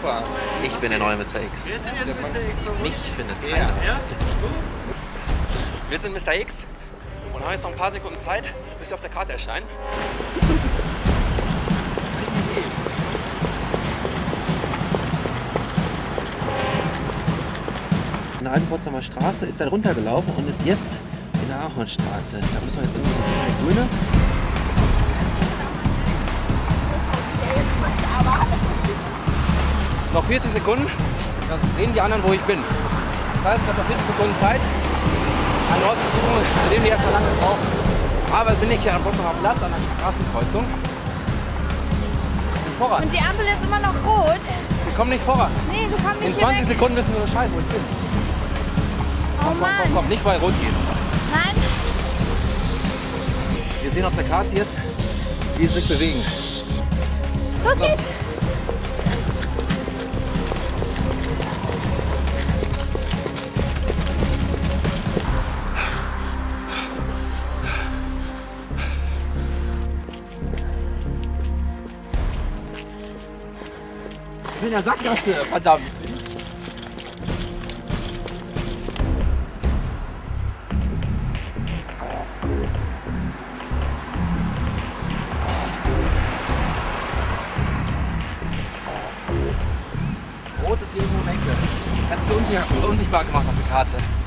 super. Ich bin der neue Mr. X. Mich findet keiner. Wir sind Mr. X und haben jetzt noch ein paar Sekunden Zeit, bis wir auf der Karte erscheinen. In der alten Potsdamer Straße ist er runtergelaufen und ist jetzt in der Ahornstraße. Da müssen wir jetzt irgendwie in der Grüne. Noch 40 Sekunden, dann sehen die anderen, wo ich bin. Das heißt, ich habe noch 40 Sekunden Zeit, einen Ort zu suchen, zu dem die erstmal lange brauchen. Aber jetzt bin ich hier am Potsdamer Platz an der Straßenkreuzung. Ich bin voran. Und die Ampel ist immer noch rot. Wir kommen nicht voran. Nee, du kommst In nicht 20 hier weg. Sekunden wissen wir Bescheid, wo ich bin. Oh Komm, komm, Mann. komm, nicht bei Rot gehen. Nein. Wir sehen auf der Karte jetzt, wie sie sich bewegen. Los geht's. Sind in der Sackgasse, verdammt. Rot ist hier irgendwo der Ecke. Ganz hier unsicher, unsichtbar gemacht auf der Karte.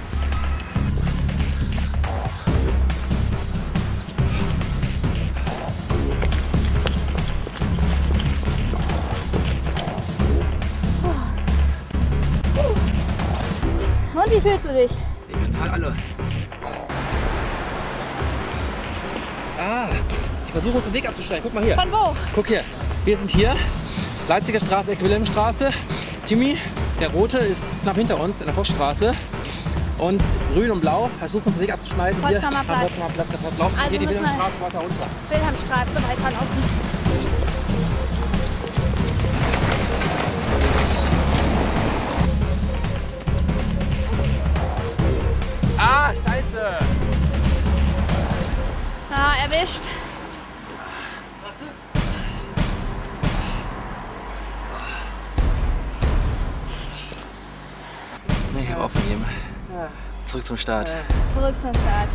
Wie fühlst du dich? Ich bin total alle. Ah, ich versuche uns den Weg abzusteigen. Guck mal hier. Von wo? Guck hier. Wir sind hier. Leipziger Straße, Ecke Wilhelmstraße. Timmy, der Rote, ist knapp hinter uns in der Poststraße. Und grün und blau versuchen uns den Weg abzuschneiden. hier Potsdamer am Platz. Potsdamer Platz. Laufen Also hier die Wilhelmstraße weiter runter. Wilhelmstraße weiterlaufen. Ah, erwischt. Nee, ich hab aufgegeben. Zurück zum Start. Zurück zum Start.